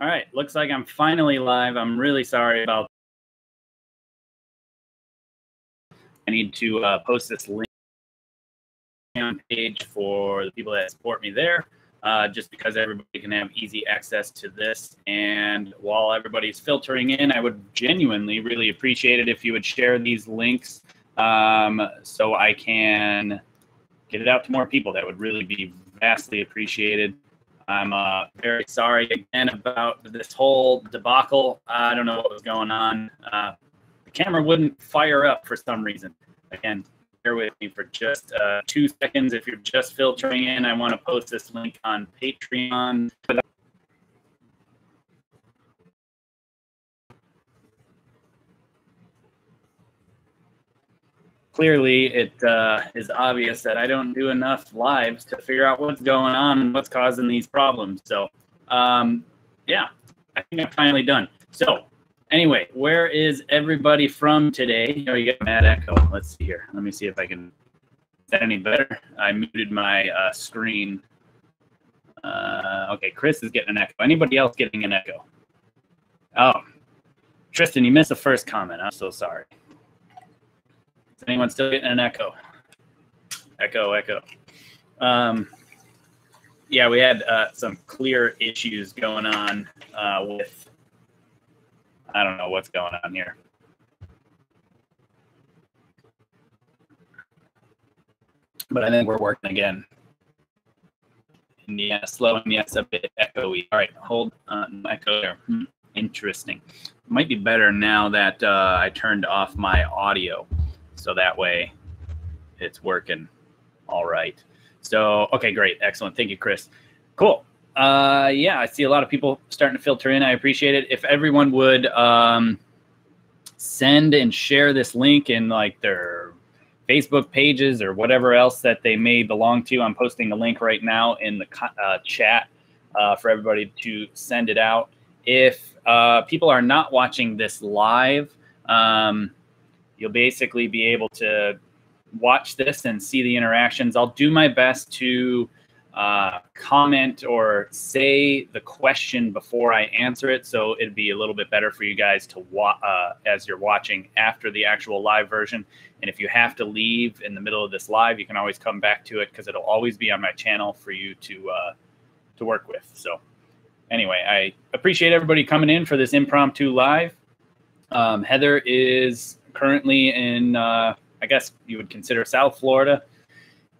All right, looks like I'm finally live. I'm really sorry about. I need to uh, post this link page for the people that support me there, uh, just because everybody can have easy access to this. And while everybody's filtering in, I would genuinely really appreciate it if you would share these links um, so I can get it out to more people. That would really be vastly appreciated. I'm uh, very sorry again about this whole debacle. I don't know what was going on. Uh, the camera wouldn't fire up for some reason. Again, bear with me for just uh, two seconds. If you're just filtering in, I want to post this link on Patreon. Clearly it uh, is obvious that I don't do enough lives to figure out what's going on and what's causing these problems. So, um, yeah, I think I'm finally done. So, anyway, where is everybody from today? Oh, you got mad echo. Let's see here. Let me see if I can. Is that any better? I muted my uh, screen. Uh, okay, Chris is getting an echo. Anybody else getting an echo? Oh, Tristan, you missed the first comment. I'm so sorry. Anyone still getting an echo? Echo, echo. Um, yeah, we had uh, some clear issues going on uh, with, I don't know what's going on here. But I think we're working again. And yeah, slow and yes, a bit echoey. All right, hold on, echo there. Hmm, interesting. Might be better now that uh, I turned off my audio so that way it's working all right. So, okay, great. Excellent. Thank you, Chris. Cool. Uh, yeah, I see a lot of people starting to filter in. I appreciate it. If everyone would um, send and share this link in like their Facebook pages or whatever else that they may belong to, I'm posting a link right now in the uh, chat uh, for everybody to send it out. If uh, people are not watching this live, um, You'll basically be able to watch this and see the interactions. I'll do my best to uh, comment or say the question before I answer it, so it'd be a little bit better for you guys to watch uh, as you're watching after the actual live version. And if you have to leave in the middle of this live, you can always come back to it because it'll always be on my channel for you to uh, to work with. So anyway, I appreciate everybody coming in for this impromptu live. Um, Heather is currently in, uh, I guess you would consider South Florida,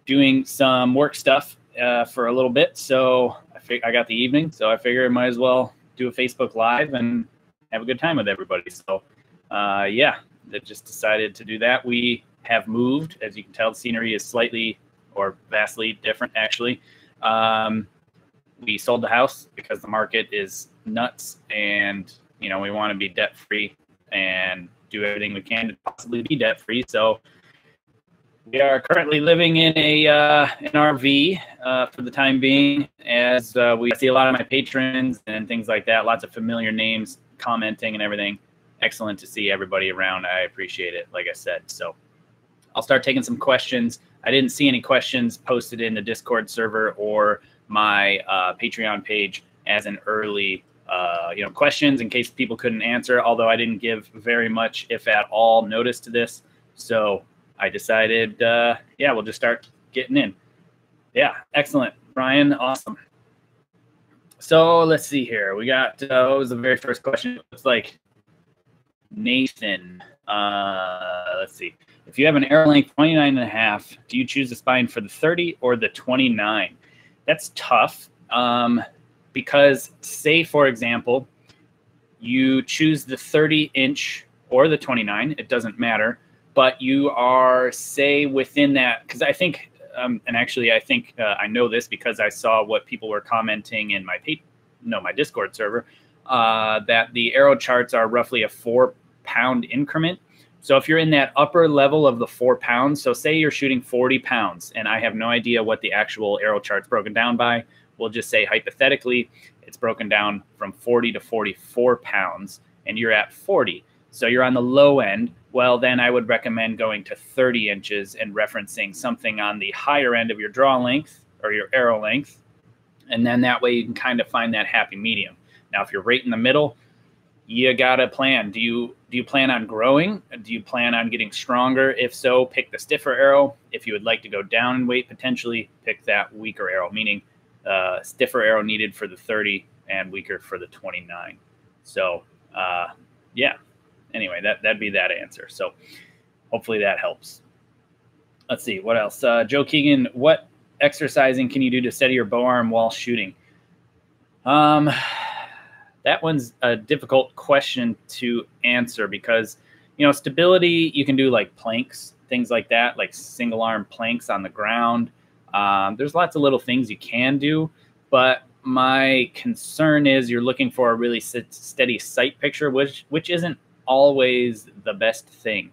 doing some work stuff uh, for a little bit. So I, fig- I got the evening, so I figured I might as well do a Facebook Live and have a good time with everybody. So, uh, yeah, that just decided to do that. We have moved, as you can tell, the scenery is slightly or vastly different, actually. Um, we sold the house because the market is nuts, and you know we want to be debt free and do everything we can to possibly be debt free. So we are currently living in a uh, an RV uh, for the time being, as uh, we see a lot of my patrons and things like that. Lots of familiar names commenting and everything. Excellent to see everybody around. I appreciate it. Like I said, so I'll start taking some questions. I didn't see any questions posted in the Discord server or my uh, Patreon page as an early uh, you know, questions in case people couldn't answer. Although I didn't give very much, if at all, notice to this, so I decided, uh, yeah, we'll just start getting in. Yeah, excellent, Brian, awesome. So let's see here. We got uh, what was the very first question? It It's like Nathan. Uh, let's see. If you have an arrow length 29 and a half, do you choose the spine for the 30 or the 29? That's tough. Um, because say for example you choose the 30 inch or the 29 it doesn't matter but you are say within that because i think um, and actually i think uh, i know this because i saw what people were commenting in my page no my discord server uh, that the arrow charts are roughly a four pound increment. So if you're in that upper level of the four pounds so say you're shooting 40 pounds and i have no idea what the actual arrow chart's broken down by we'll just say hypothetically it's broken down from 40 to 44 pounds and you're at 40 so you're on the low end well then i would recommend going to 30 inches and referencing something on the higher end of your draw length or your arrow length and then that way you can kind of find that happy medium Now, if you're right in the middle, you got to plan. Do you do you plan on growing? Do you plan on getting stronger? If so, pick the stiffer arrow. If you would like to go down in weight, potentially pick that weaker arrow, meaning uh, stiffer arrow needed for the 30 and weaker for the 29. So, uh, yeah. Anyway, that that'd be that answer. So, hopefully that helps. Let's see what else. Uh, Joe Keegan, what exercising can you do to steady your bow arm while shooting? Um, that one's a difficult question to answer because you know stability you can do like planks things like that like single arm planks on the ground um, there's lots of little things you can do but my concern is you're looking for a really steady sight picture which which isn't always the best thing.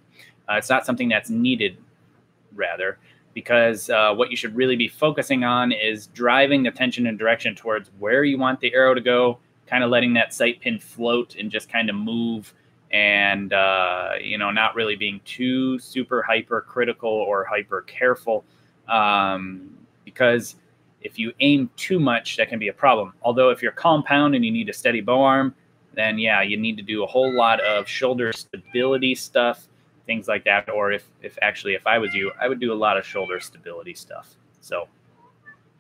Uh, it's not something that's needed rather because uh, what you should really be focusing on is driving the attention and direction towards where you want the arrow to go kind of letting that sight pin float and just kind of move and uh, you know not really being too super hyper critical or hyper careful um, because if you aim too much that can be a problem although if you're compound and you need a steady bow arm then yeah you need to do a whole lot of shoulder stability stuff things like that or if if actually if i was you i would do a lot of shoulder stability stuff so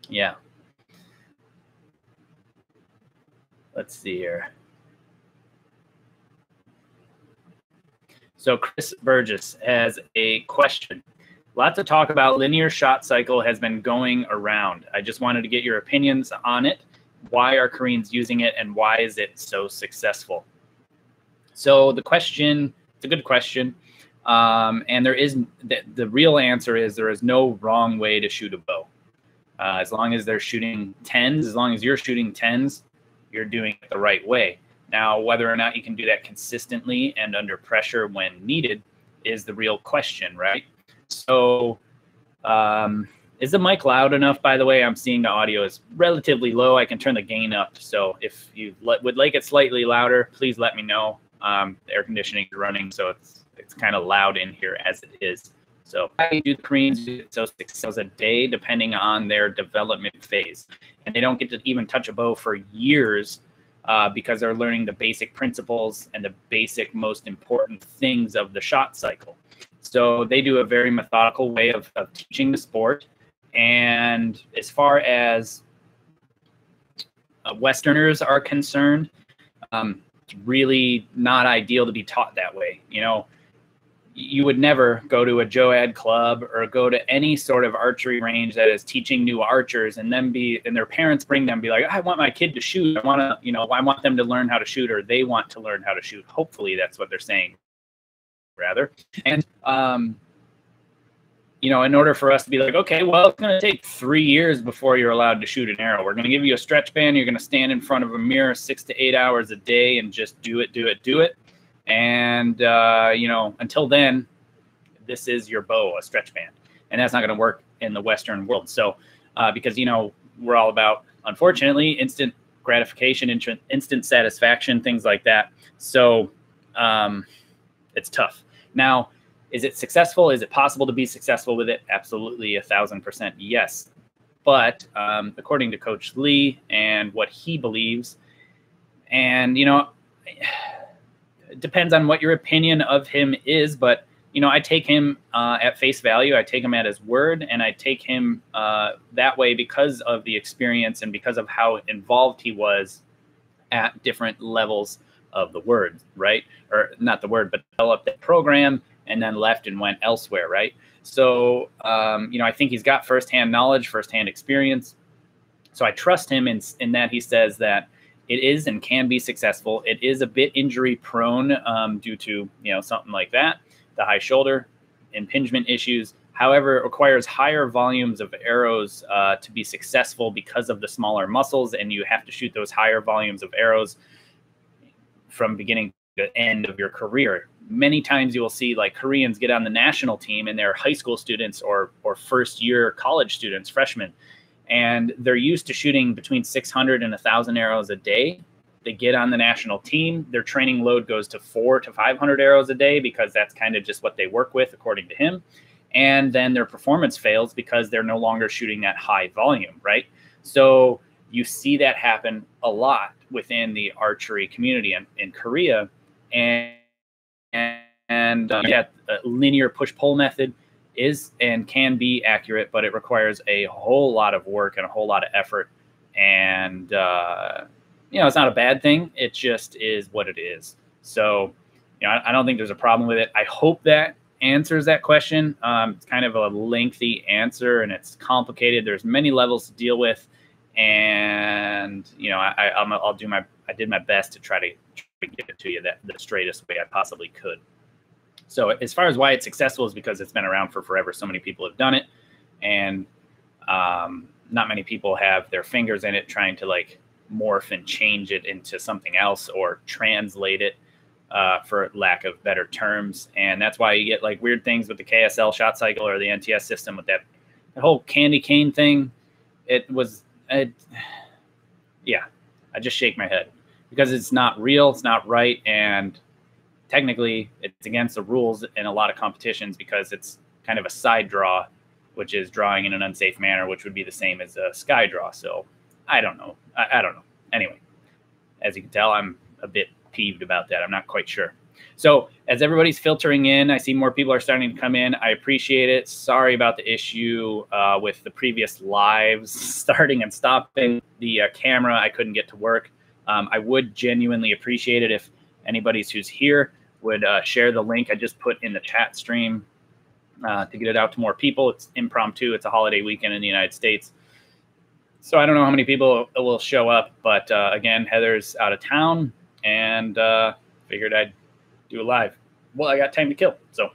yeah Let's see here. So Chris Burgess has a question. Lots of talk about linear shot cycle has been going around. I just wanted to get your opinions on it. Why are Koreans using it and why is it so successful? So the question, it's a good question. Um, and there is the, the real answer is there is no wrong way to shoot a bow. Uh, as long as they're shooting tens, as long as you're shooting tens, you're doing it the right way. Now, whether or not you can do that consistently and under pressure when needed is the real question, right? So, um, is the mic loud enough? By the way, I'm seeing the audio is relatively low. I can turn the gain up. So, if you would like it slightly louder, please let me know. Um, the air conditioning is running, so it's it's kind of loud in here as it is. So I do the Koreans do so six cells a day, depending on their development phase, and they don't get to even touch a bow for years uh, because they're learning the basic principles and the basic most important things of the shot cycle. So they do a very methodical way of, of teaching the sport. And as far as uh, Westerners are concerned, um, it's really not ideal to be taught that way. You know, you would never go to a JOAD club or go to any sort of archery range that is teaching new archers and then be and their parents bring them be like I want my kid to shoot I want to you know I want them to learn how to shoot or they want to learn how to shoot hopefully that's what they're saying rather. And um you know in order for us to be like okay well it's going to take 3 years before you're allowed to shoot an arrow. We're going to give you a stretch band. You're going to stand in front of a mirror 6 to 8 hours a day and just do it do it do it. And uh, you know, until then, this is your bow, a stretch band, and that's not going to work in the Western world. So, uh, because you know, we're all about, unfortunately, instant gratification, instant satisfaction, things like that. So, um, it's tough. Now, is it successful? Is it possible to be successful with it? Absolutely, a thousand percent yes. But um, according to Coach Lee and what he believes, and you know it depends on what your opinion of him is, but you know, I take him uh, at face value. I take him at his word, and I take him uh, that way because of the experience and because of how involved he was at different levels of the word, right? Or not the word, but developed the program and then left and went elsewhere, right? So, um, you know, I think he's got firsthand knowledge, firsthand experience. So I trust him in, in that he says that it is and can be successful. It is a bit injury prone um, due to you know something like that, the high shoulder, impingement issues. However, it requires higher volumes of arrows uh, to be successful because of the smaller muscles, and you have to shoot those higher volumes of arrows from beginning to end of your career. Many times you will see like Koreans get on the national team and they're high school students or or first year college students, freshmen and they're used to shooting between 600 and 1,000 arrows a day. They get on the national team. Their training load goes to four to 500 arrows a day because that's kind of just what they work with, according to him. And then their performance fails because they're no longer shooting that high volume, right? So you see that happen a lot. Within the archery community in, in Korea, and and uh, yeah, linear push pull method is and can be accurate, but it requires a whole lot of work and a whole lot of effort. And uh, you know, it's not a bad thing. It just is what it is. So, you know, I, I don't think there's a problem with it. I hope that answers that question. Um, it's kind of a lengthy answer and it's complicated. There's many levels to deal with, and you know, I, i will do my I did my best to try to, to get it to you that the straightest way I possibly could. So as far as why it's successful is because it's been around for forever. So many people have done it, and um, not many people have their fingers in it trying to like morph and change it into something else or translate it uh, for lack of better terms. And that's why you get like weird things with the KSL shot cycle or the NTS system with that, that whole candy cane thing. It was, yeah, I just shake my head because it's not real, it's not right, and technically it's against the rules in a lot of competitions because it's kind of a side draw, which is drawing in an unsafe manner, which would be the same as a sky draw. So I don't know. I, I don't know. Anyway, as you can tell, I'm a bit peeved about that. I'm not quite sure. So as everybody's filtering in, I see more people are starting to come in. I appreciate it. Sorry about the issue uh, with the previous lives starting and stopping the uh, camera. I couldn't get to work. Um, I would genuinely appreciate it if anybody's who's here would uh, share the link I just put in the chat stream uh, to get it out to more people. It's impromptu. It's a holiday weekend in the United States. So I don't know how many people will show up, but uh, again, Heather's out of town and uh, figured I'd do a live. Well, I got time to kill. So,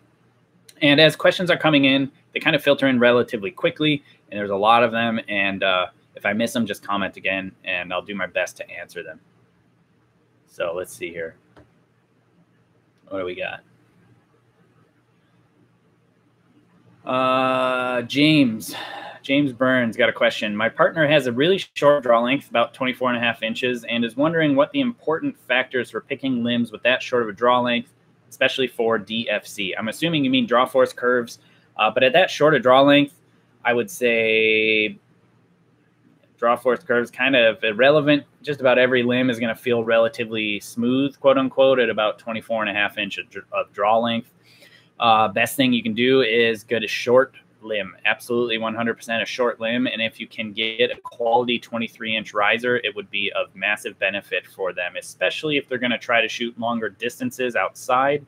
and as questions are coming in, they kind of filter in relatively quickly, and there's a lot of them. And uh, if I miss them, just comment again, and I'll do my best to answer them. So let's see here. What do we got? Uh, James. James Burns got a question. My partner has a really short draw length, about 24 and a half inches, and is wondering what the important factors for picking limbs with that short of a draw length, especially for DFC. I'm assuming you mean draw force curves, uh, but at that short a draw length, I would say draw force curves kind of irrelevant. Just about every limb is going to feel relatively smooth, quote unquote, at about 24 and a half inch of draw length. Uh, best thing you can do is get a short limb, absolutely 100% a short limb. And if you can get a quality 23 inch riser, it would be of massive benefit for them, especially if they're going to try to shoot longer distances outside.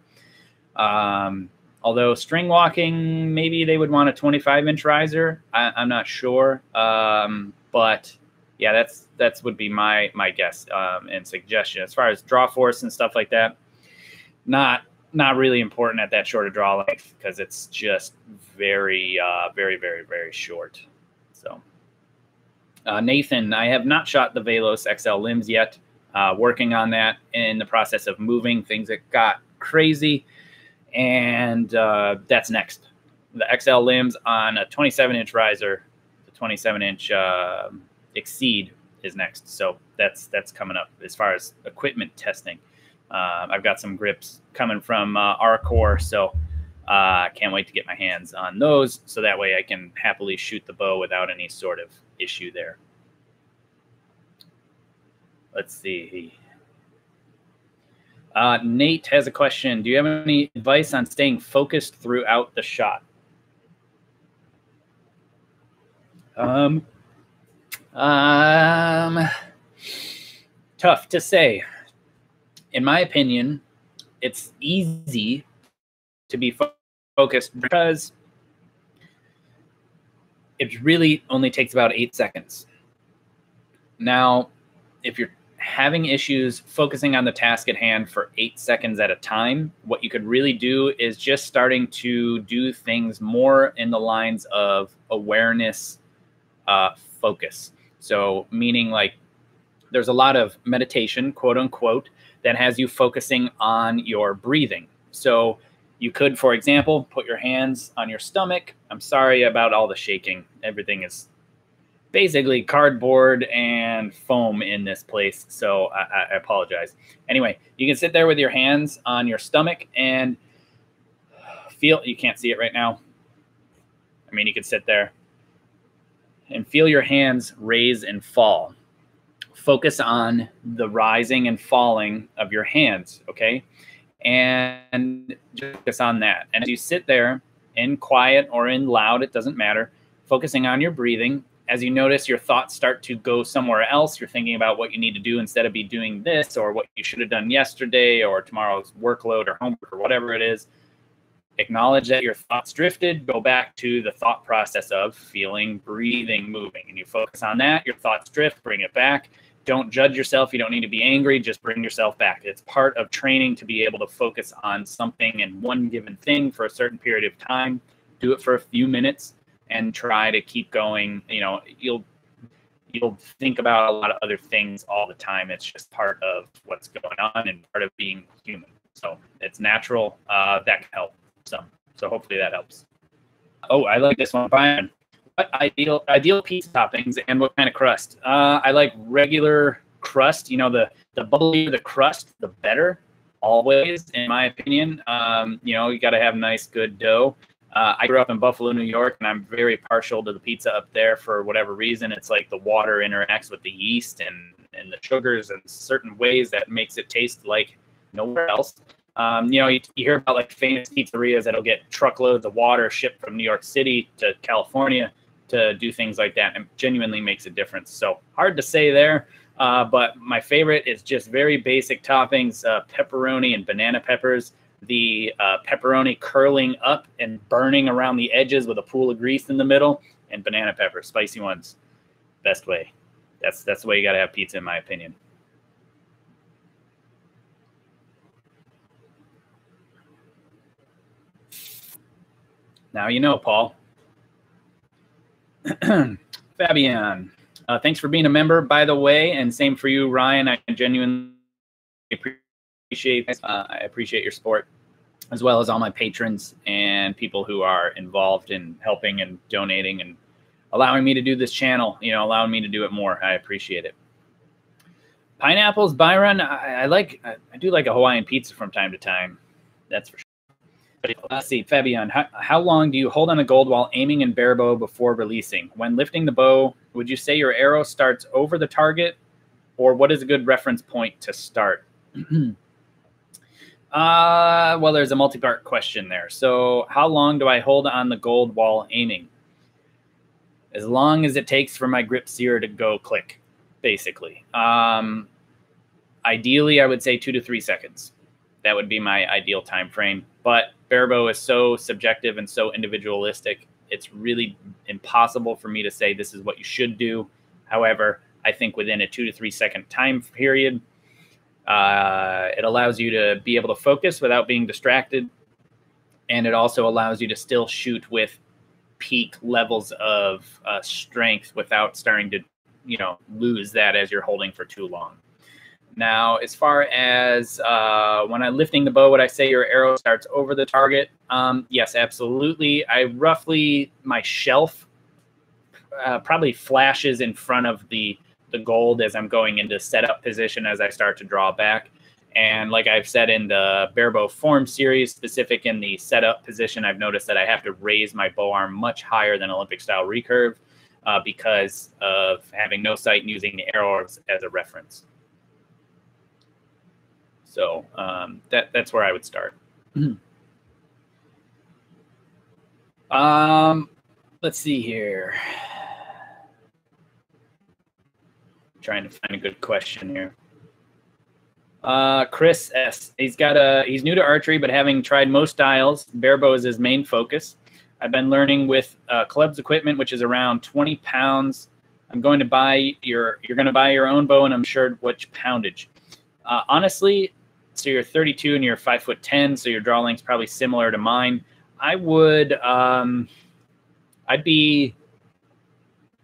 Um, although string walking, maybe they would want a 25 inch riser. I, am not sure. Um, but yeah, that's that's would be my my guess um, and suggestion as far as draw force and stuff like that. Not not really important at that shorter draw length because it's just very uh, very very very short. So uh, Nathan, I have not shot the Velos XL limbs yet. Uh, working on that in the process of moving things that got crazy, and uh, that's next. The XL limbs on a 27 inch riser the 27 inch uh, Exceed is next. So that's that's coming up as far as equipment testing. Uh, I've got some grips coming from uh, Arcor, so I uh, can't wait to get my hands on those. So that way I can happily shoot the bow without any sort of issue there. Let's see. Uh, Nate has a question. Do you have any advice on staying focused throughout the shot? Um, um, tough to say. In my opinion, it's easy to be fo focused because it really only takes about eight seconds. Now, if you're having issues focusing on the task at hand for eight seconds at a time, what you could really do is just starting to do things more in the lines of awareness uh, focus. So, meaning like there's a lot of meditation, quote unquote, that has you focusing on your breathing. So, you could, for example, put your hands on your stomach. I'm sorry about all the shaking. Everything is basically cardboard and foam in this place. So I, I, apologize. Anyway, you can sit there with your hands on your stomach and feel, you can't see it right now. I mean, you could sit there and feel your hands raise and fall. Focus on the rising and falling of your hands, okay? And just focus on that. And as you sit there in quiet or in loud, it doesn't matter, focusing on your breathing. As you notice your thoughts start to go somewhere else, you're thinking about what you need to do instead of be doing this or what you should have done yesterday or tomorrow's workload or homework or whatever it is. Acknowledge that your thoughts drifted, go back to the thought process of feeling, breathing, moving, and you focus on that. Your thoughts drift, bring it back don't judge yourself. You don't need to be angry. Just bring yourself back. It's part of training to be able to focus on something and one given thing for a certain period of time. Do it for a few minutes and try to keep going. You know, you'll you'll think about a lot of other things all the time. It's just part of what's going on and part of being human. So it's natural. Uh, that can help some. So hopefully that helps. Oh, I like this one, Brian ideal ideal pizza toppings and what kind of crust? Uh, I like regular crust. You know, the the bubblier the crust, the better. Always, in my opinion. Um, you know, you got to have nice, good dough. Uh, I grew up in Buffalo, New York, and I'm very partial to the pizza up there for whatever reason. It's like the water interacts with the yeast and and the sugars in certain ways that makes it taste like nowhere else. Um, you know, you, you, hear about like famous pizzerias that'll get truckloads of water shipped from New York City to California to do things like that and genuinely makes a difference. So hard to say there, uh, but my favorite is just very basic toppings: uh, pepperoni and banana peppers. The uh, pepperoni curling up and burning around the edges with a pool of grease in the middle, and banana peppers, spicy ones. Best way. That's that's the way you got to have pizza, in my opinion. Now you know, Paul. Fabian, uh, thanks for being a member, by the way, and same for you, Ryan. I genuinely appreciate uh, I appreciate your support, as well as all my patrons and people who are involved in helping and donating and allowing me to do this channel. You know, allowing me to do it more. I appreciate it. Pineapples, Byron. I, I like. I, I do like a Hawaiian pizza from time to time. That's for sure. Let's see, Fabian, how, how long do you hold on a gold while aiming in bare bow before releasing? When lifting the bow, would you say your arrow starts over the target, or what is a good reference point to start? uh, well, there's a multi-part question there. So, how long do I hold on the gold while aiming? As long as it takes for my grip sear to go click, basically. Um, ideally, I would say two to three seconds. That would be my ideal time frame. But barebow is so subjective and so individualistic. It's really impossible for me to say this is what you should do. However, I think within a two to three second time period, uh, it allows you to be able to focus without being distracted. And it also allows you to still shoot with peak levels of uh, strength without starting to, you know, lose that as you're holding for too long. Now, as far as uh, when I'm lifting the bow, would I say your arrow starts over the target? Um, yes, absolutely. I roughly, my shelf uh, probably flashes in front of the, the gold as I'm going into setup position as I start to draw back. And like I've said in the barebow form series, specific in the setup position, I've noticed that I have to raise my bow arm much higher than Olympic style recurve uh, because of having no sight and using the arrow as, as a reference. So um, that that's where I would start. um, let's see here. trying to find a good question here. Uh, Chris S. He's got a he's new to archery, but having tried most styles, barebow is his main focus. I've been learning with uh, clubs equipment, which is around 20 pounds. I'm going to buy your you're going to buy your own bow, and I'm sure which poundage. Uh, honestly, so you're 32 and you're five foot 10, so your draw length's probably similar to mine. I would, um, I'd be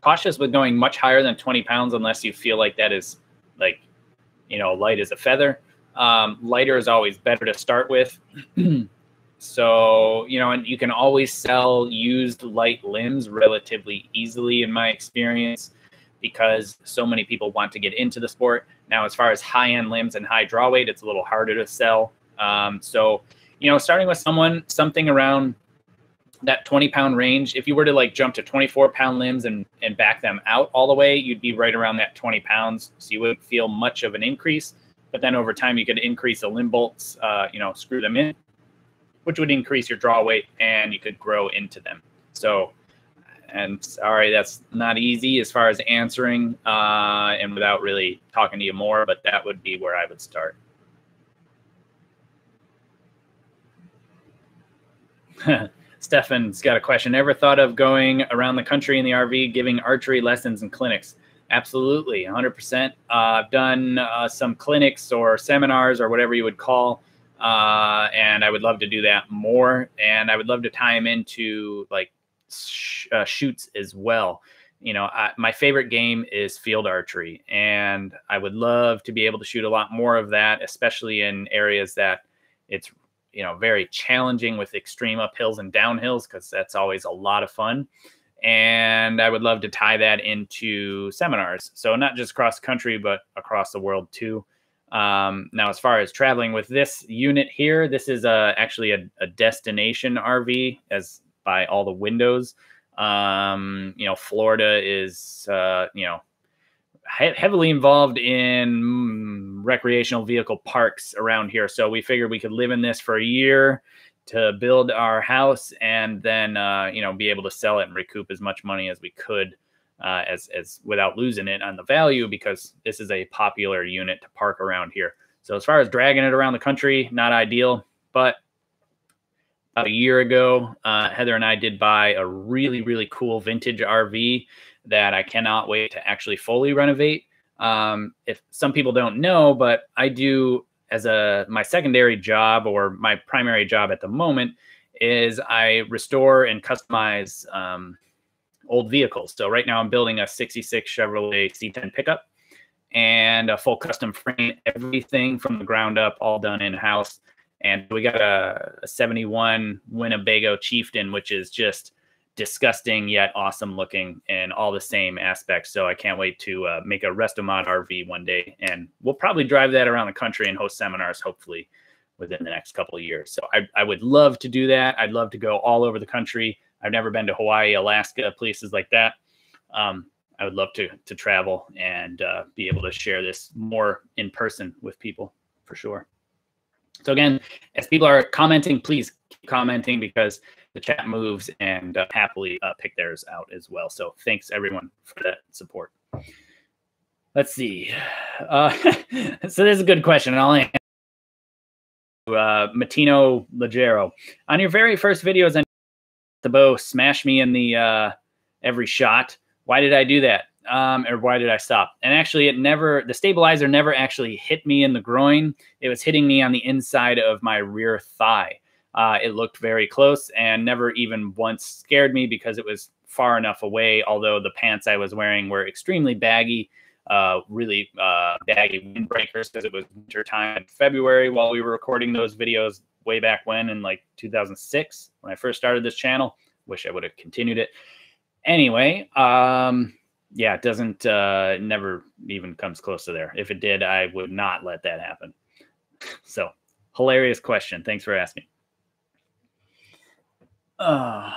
cautious with going much higher than 20 pounds unless you feel like that is like, you know, light as a feather. Um, lighter is always better to start with. so, you know, and you can always sell used light limbs relatively easily, in my experience, because so many people want to get into the sport. Now, as far as high end limbs and high draw weight, it's a little harder to sell. Um, so, you know, starting with someone, something around that 20 pound range, if you were to like jump to 24 pound limbs and, and back them out all the way, you'd be right around that 20 pounds. So you wouldn't feel much of an increase. But then over time, you could increase the limb bolts, uh, you know, screw them in, which would increase your draw weight and you could grow into them. So, and sorry, that's not easy as far as answering uh, and without really talking to you more, but that would be where I would start. Stefan's got a question. Ever thought of going around the country in the RV giving archery lessons and clinics? Absolutely, 100%. Uh, I've done uh, some clinics or seminars or whatever you would call, uh, and I would love to do that more. And I would love to tie them into like sh- uh, shoots as well. You know, I, my favorite game is field archery, and I would love to be able to shoot a lot more of that, especially in areas that it's you know very challenging with extreme uphills and downhills because that's always a lot of fun. And i would love to tie that into seminars. So not just cross country but across the world too. Um, now as far as traveling with this unit here this is a, actually a, a destination rv as by all the windows um, you know florida is uh, you know he- heavily involved in mm, recreational vehicle parks around here. So we figured we could live in this for a year to build our house and then uh, you know be able to sell it and recoup as much money as we could uh, as as without losing it on the value because this is a popular unit to park around here. So as far as dragging it around the country, not ideal, but about a year ago, uh, Heather and I did buy a really really cool vintage RV that I cannot wait to actually fully renovate. Um, if some people don't know, but I do as a my secondary job or my primary job at the moment is I restore and customize um, old vehicles. So right now I'm building a 66 Chevrolet C10 pickup and a full custom frame, everything from the ground up, all done in house. And we got a, a 71 Winnebago Chieftain, which is just disgusting yet awesome looking and all the same aspects. So I can't wait to uh, make a Restomod RV one day, and we'll probably drive that around the country and host seminars, hopefully within the next couple of years. So I, I would love to do that. I'd love to go all over the country. I've never been to Hawaii, Alaska, places like that. Um, I would love to to travel and uh, be able to share this more in person with people for sure. So again, as people are commenting, please keep commenting because the chat moves and uh, happily uh, pick theirs out as well. So thanks everyone for that support. Let's see. Uh, so this is a good question, and I'll answer. Uh, Matino Legero, on your very first videos on the bow, smash me in the uh, every shot. Why did I do that? Um, or why did I stop? And actually, it never, the stabilizer never actually hit me in the groin. It was hitting me on the inside of my rear thigh. Uh, it looked very close and never even once scared me because it was far enough away. Although the pants I was wearing were extremely baggy, uh, really uh, baggy windbreakers because it was winter time in February while we were recording those videos way back when in like 2006 when I first started this channel. Wish I would have continued it. Anyway, um, yeah, it doesn't, uh, never even comes close to there. If it did, I would not let that happen. So, hilarious question. Thanks for asking. Uh,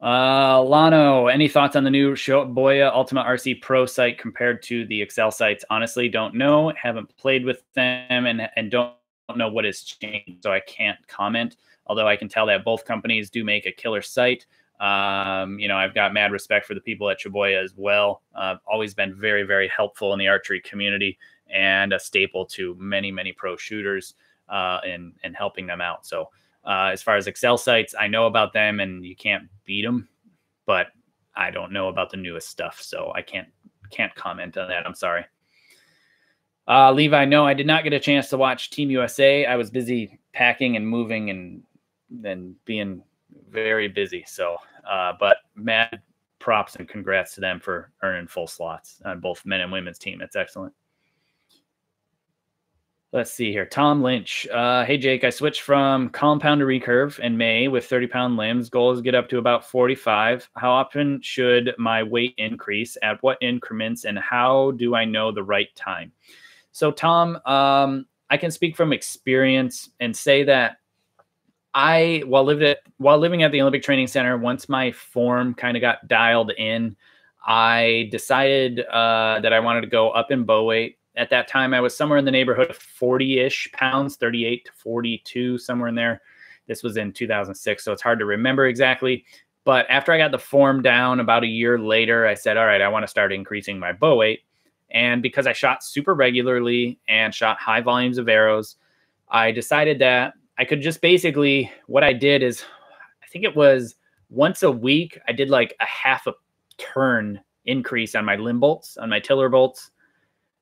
uh, Lano, any thoughts on the new Shibuya Ultimate RC Pro sight compared to the Axcel sights? Honestly, don't know. Haven't played with them and, and don't know what has changed, so I can't comment. Although I can tell that both companies do make a killer sight. Um, you know, I've got mad respect for the people at Shibuya as well. Uh, always been very, very helpful in the archery community and a staple to many, many pro shooters uh, in, in helping them out. So, uh, as far as Axcel sights, I know about them and you can't beat them, but I don't know about the newest stuff, so I can't can't comment on that. I'm sorry. Uh, Levi, no, I did not get a chance to watch Team USA. I was busy packing and moving and then being very busy. So, uh, but mad props and congrats to them for earning full slots on both men and women's team. It's excellent. Let's see here. Tom Lynch. Uh, hey, Jake, I switched from compound to recurve in May with 30 pound limbs. Goal is get up to about 45. How often should my weight increase? At what increments? And how do I know the right time? So, Tom, um, I can speak from experience and say that I while lived at while living at the Olympic Training Center, once my form kind of got dialed in, I decided uh, that I wanted to go up in bow weight. At that time, I was somewhere in the neighborhood of 40-ish pounds, 38 to 42, somewhere in there. This was in 2006, so it's hard to remember exactly. But after I got the form down about a year later, I said, all right, I want to start increasing my bow weight. And because I shot super regularly and shot high volumes of arrows, I decided that I could just basically, what I did is, I think it was once a week, I did like a half a turn increase on my limb bolts, on my tiller bolts,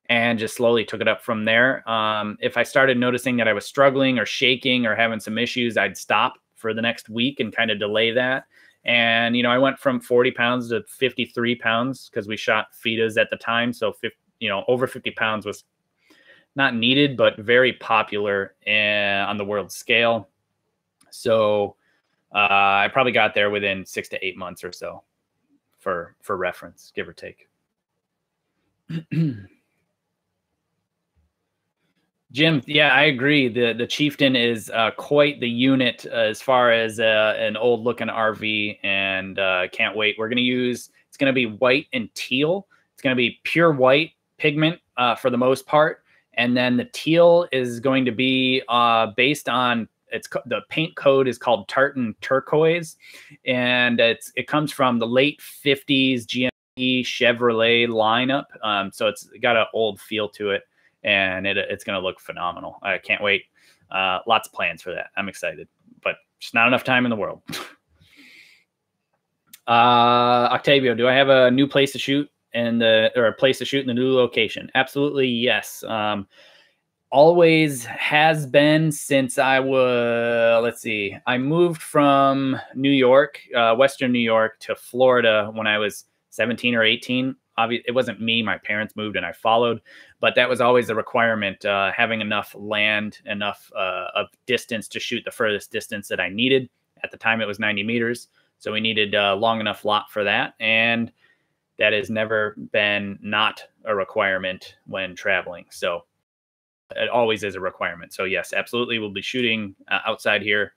and just slowly took it up from there. Um, if I started noticing that I was struggling or shaking or having some issues, I'd stop for the next week and kind of delay that. And, you know, I went from 40 pounds to 53 pounds because we shot FITAs at the time. So, 50, you know, over 50 pounds was not needed, but very popular uh, on the world scale. So uh, I probably got there within six to eight months or so for, for reference, give or take. Jim, yeah, I agree. The the Chieftain is uh, quite the unit uh, as far as uh, an old looking RV, and uh, can't wait. We're gonna use it's gonna be white and teal. It's gonna be pure white pigment uh, for the most part, and then the teal is going to be uh, based on it's the paint code is called tartan turquoise, and it's it comes from the late '50s GMC Chevrolet lineup. Um, so it's got an old feel to it and it, it's going to look phenomenal. I can't wait. Uh, lots of plans for that. I'm excited, but just not enough time in the world. uh, Octavio, do I have a new place to shoot in the or a place to shoot in the new location? Absolutely, yes. Um, always has been since I was. Let's see, I moved from New York, uh, Western New York, to Florida when I was 17 or 18 obviously it wasn't me my parents moved and i followed but that was always a requirement uh, having enough land enough uh, of distance to shoot the furthest distance that i needed at the time it was 90 meters so we needed a uh, long enough lot for that and that has never been not a requirement when traveling so it always is a requirement so yes absolutely we'll be shooting uh, outside here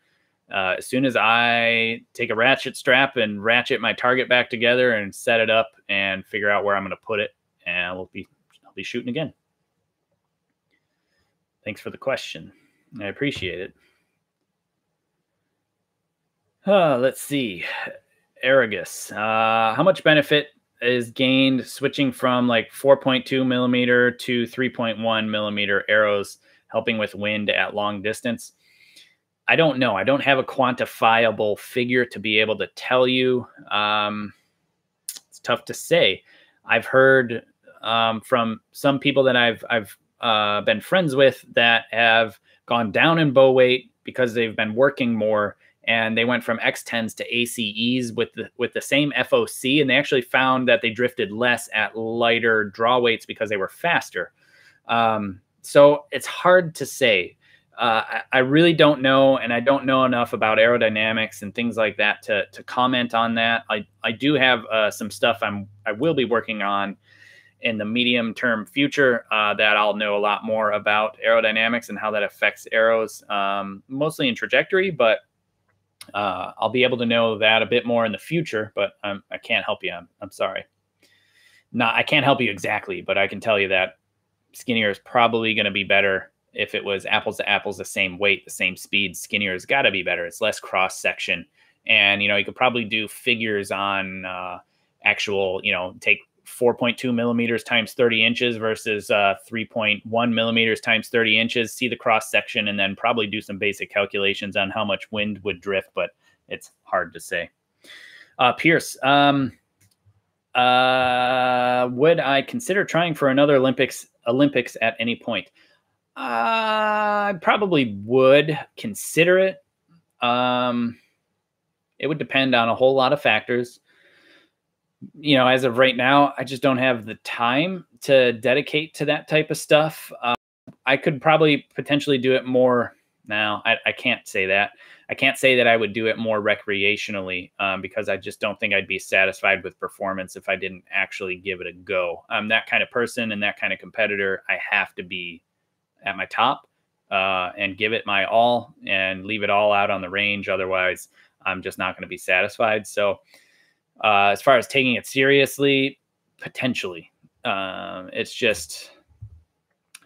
uh, as soon as I take a ratchet strap and ratchet my target back together and set it up and figure out where I'm going to put it, and we'll be I'll be shooting again. Thanks for the question. I appreciate it. Uh, let's see. Aragus. Uh, how much benefit is gained switching from like 4.2 millimeter to 3.1 millimeter arrows, helping with wind at long distance? I don't know. I don't have a quantifiable figure to be able to tell you. Um, it's tough to say. I've heard um, from some people that I've I've uh, been friends with that have gone down in bow weight because they've been working more and they went from X10s to ACEs with the with the same FOC and they actually found that they drifted less at lighter draw weights because they were faster. Um, so it's hard to say uh, I, I really don't know, and I don't know enough about aerodynamics and things like that to to comment on that. I I do have uh, some stuff I'm I will be working on in the medium term future uh, that I'll know a lot more about aerodynamics and how that affects arrows, um, mostly in trajectory, but uh, I'll be able to know that a bit more in the future. But I'm, I can't help you. I'm, I'm sorry. Not I can't help you exactly, but I can tell you that skinnier is probably going to be better if it was apples to apples, the same weight, the same speed, skinnier has got to be better. It's less cross section, and you know you could probably do figures on uh, actual, you know, take 4.2 millimeters times 30 inches versus uh, 3.1 millimeters times 30 inches. See the cross section, and then probably do some basic calculations on how much wind would drift, but it's hard to say. Uh, Pierce, um, uh, would I consider trying for another Olympics Olympics at any point? I probably would consider it. Um, it would depend on a whole lot of factors. You know, as of right now, I just don't have the time to dedicate to that type of stuff. Uh, I could probably potentially do it more. Now, I, I, can't say that. I can't say that I would do it more recreationally um, because I just don't think I'd be satisfied with performance if I didn't actually give it a go. I'm that kind of person and that kind of competitor. I have to be at my top uh, and give it my all and leave it all out on the range. Otherwise, I'm just not going to be satisfied. So, uh, as far as taking it seriously, potentially, um, it's just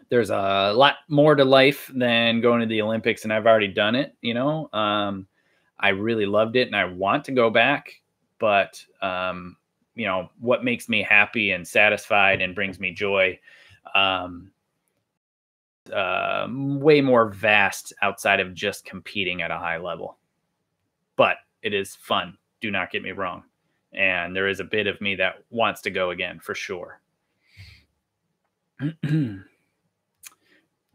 there's a lot more to life than going to the Olympics, and I've already done it. You know, um, I really loved it, and I want to go back, but um, you know what makes me happy and satisfied and brings me joy uh, way more vast outside of just competing at a high level. But it is fun. Do not get me wrong. And there is a bit of me that wants to go again for sure.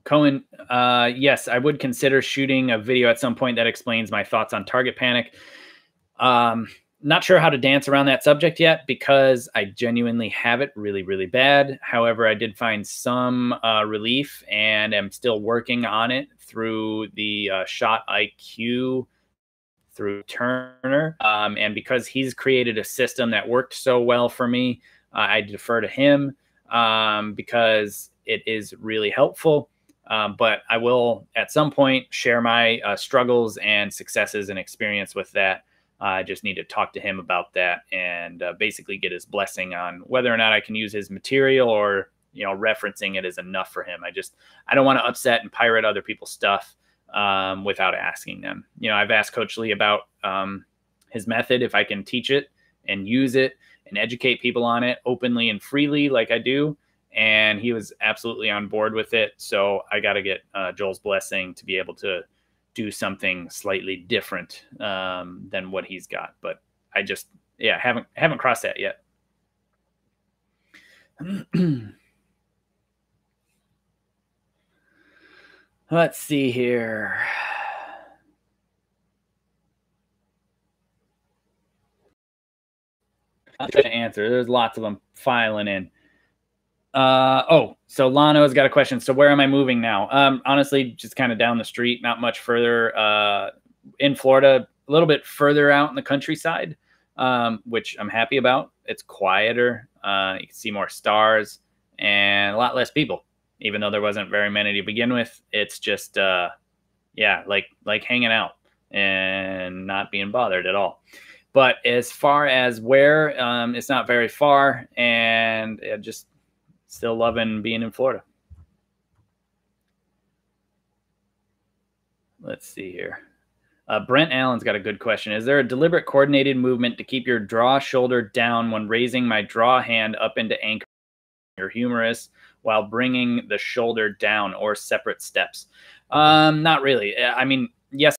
Cohen, uh, yes, I would consider shooting a video at some point that explains my thoughts on target panic. Um, not sure how to dance around that subject yet because I genuinely have it really, really bad. However, I did find some uh, relief and am still working on it through the uh, Shot IQ through Turner. Um, and because he's created a system that worked so well for me, uh, I defer to him um, because it is really helpful. Um, but I will at some point share my uh, struggles and successes and experience with that I just need to talk to him about that and uh, basically get his blessing on whether or not I can use his material or you know referencing it is enough for him. I just I don't want to upset and pirate other people's stuff um, without asking them. You know, I've asked Coach Lee about um, his method if I can teach it and use it and educate people on it openly and freely like I do. And he was absolutely on board with it. So I got to get uh, Joel's blessing to be able to do something slightly different um, than what he's got. But I just, yeah, haven't haven't crossed that yet. Let's see here. I'm trying to answer. There's lots of them filing in. Uh, oh, so Lano's got a question. So where am I moving now? Um, honestly, just kind of down the street, not much further. Uh, in Florida, a little bit further out in the countryside, um, which I'm happy about. It's quieter. Uh, you can see more stars and a lot less people. Even though there wasn't very many to begin with, it's just uh, yeah, like like hanging out and not being bothered at all. But as far as where, um, it's not very far, and just still loving being in Florida. Let's see here. Uh, Brent Allen's got a good question. Is there a deliberate coordinated movement to keep your draw shoulder down when raising my draw hand up into anchor your humerus while bringing the shoulder down or separate steps? Um, not really. I mean, yes,